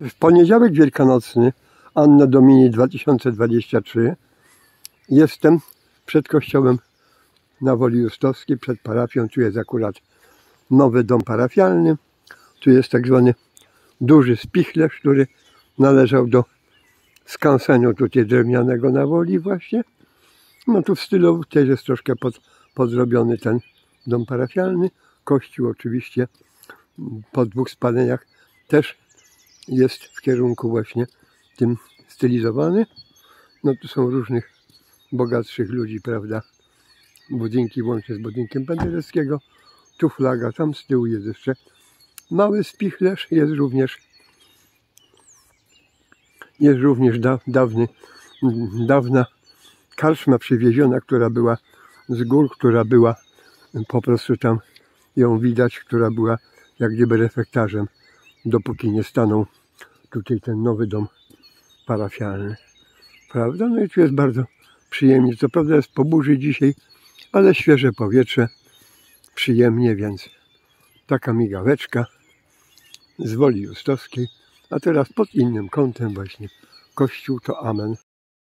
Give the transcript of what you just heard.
W poniedziałek wielkanocny, Anno Domini 2023, jestem przed kościołem na Woli Justowskiej, przed parafią. Tu jest akurat nowy dom parafialny. Tu jest tak zwany duży spichlerz, który należał do skansenu tutaj drewnianego na Woli właśnie. No tu w stylu też jest troszkę pod, podzrobiony ten dom parafialny. Kościół oczywiście po dwóch spaleniach też jest w kierunku właśnie tym stylizowany. No tu są różnych bogatszych ludzi, prawda? Budynki łącznie z budynkiem Pendereckiego. Tu flaga, tam z tyłu jest jeszcze mały spichlerz, jest również jest również da, dawny, dawna karczma przywieziona, która była z gór, która była po prostu tam ją widać, która była jak gdyby refektarzem, dopóki nie stanął tutaj ten nowy dom parafialny. Prawda? No i tu jest bardzo przyjemnie. Co prawda jest po burzy dzisiaj, ale świeże powietrze, przyjemnie, więc taka migaweczka z Woli Justowskiej. A teraz pod innym kątem właśnie kościół to Amen